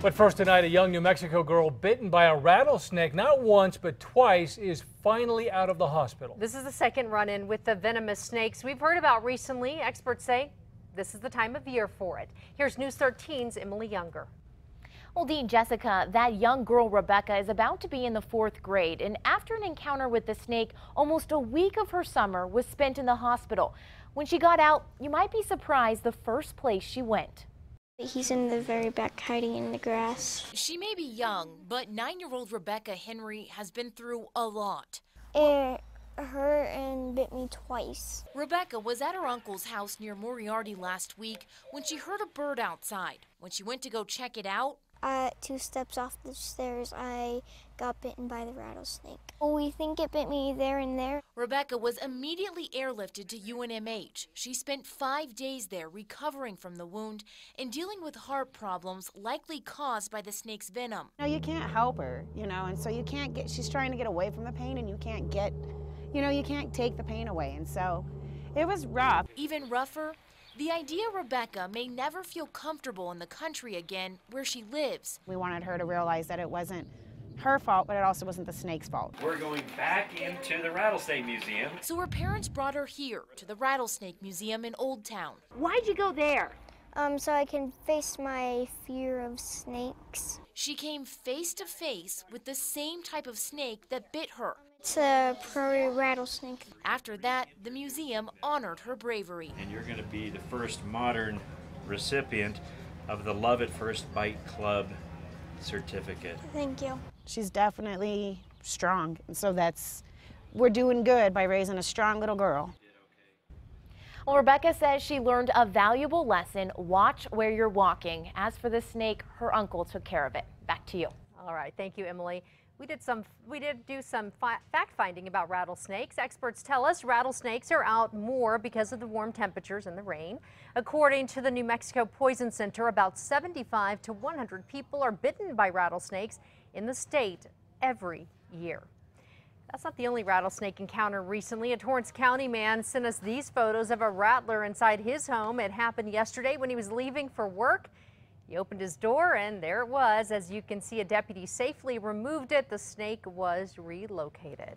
But first tonight, a young New Mexico girl bitten by a rattlesnake not once but twice is finally out of the hospital. This is the second run in with the venomous snakes we've heard about recently. Experts say this is the time of year for it. Here's News 13's Emily Younger. Well, Dean Jessica, that young girl Rebecca is about to be in the fourth grade, and after an encounter with the snake, almost a week of her summer was spent in the hospital. When she got out, you might be surprised the first place she went. He's in the very back hiding in the grass. She may be young, but nine year old Rebecca Henry has been through a lot. Er, it hurt and bit me twice. Rebecca was at her uncle's house near Moriarty last week when she heard a bird outside. When she went to go check it out, uh, two steps off the stairs, I got bitten by the rattlesnake. Oh, we think it bit me there and there. Rebecca was immediately airlifted to UNMH. She spent five days there recovering from the wound and dealing with heart problems likely caused by the snake's venom. No, you can't help her, you know, and so you can't get, she's trying to get away from the pain and you can't get, you know, you can't take the pain away. And so it was rough. Even rougher, the idea Rebecca may never feel comfortable in the country again where she lives. We wanted her to realize that it wasn't her fault, but it also wasn't the snake's fault. We're going back into the Rattlesnake Museum. So her parents brought her here to the Rattlesnake Museum in Old Town. Why'd you go there? Um, so I can face my fear of snakes. She came face to face with the same type of snake that bit her. It's a prairie rattlesnake. After that, the museum honored her bravery. And you're going to be the first modern recipient of the Love at First Bite Club certificate. Thank you. She's definitely strong. And so that's, we're doing good by raising a strong little girl. Well, Rebecca says she learned a valuable lesson. Watch where you're walking. As for the snake, her uncle took care of it. Back to you. All right. Thank you, Emily. We did some we did do some fact finding about rattlesnakes. Experts tell us rattlesnakes are out more because of the warm temperatures and the rain. According to the New Mexico Poison Center, about 75 to 100 people are bitten by rattlesnakes in the state every year. That's not the only rattlesnake encounter recently. A Torrance County man sent us these photos of a rattler inside his home. It happened yesterday when he was leaving for work. He opened his door and there it was. As you can see, a deputy safely removed it. The snake was relocated.